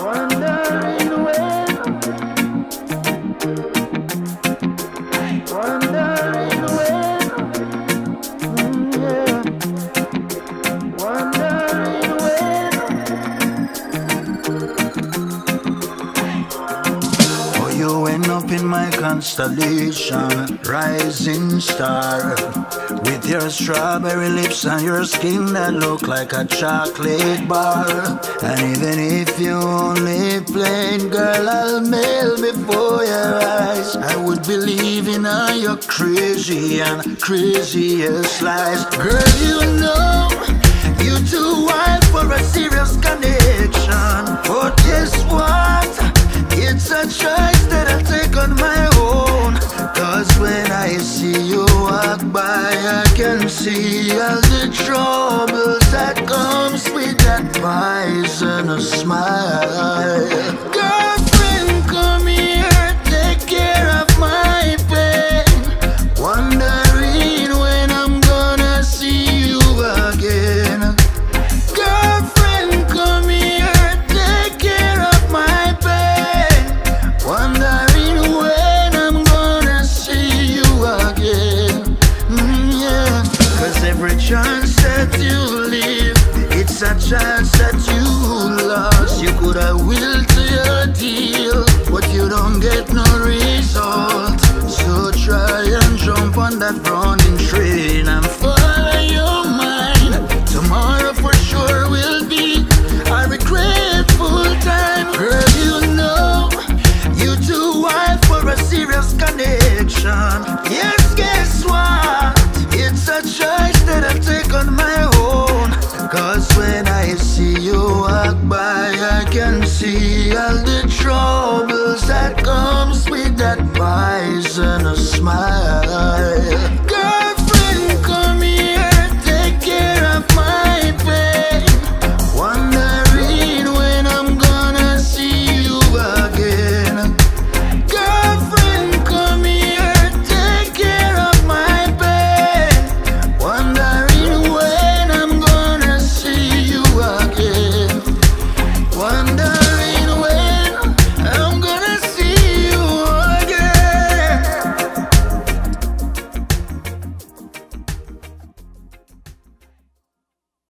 Wondering where. Wondering constellation, rising star. With your strawberry lips and your skin that look like a chocolate bar. And even if you only plain, girl, I'll melt before your eyes. I would believe in all your crazy and craziest lies. Girl, you know you're too wild for a serious connection. But guess what? It's a choice I can see all the troubles that comes with that a smile. Every chance that you leave, it's a chance that you lost. You could have will to your deal, but you don't get no result. So try and jump on that running can see all the troubles that comes with that poisonous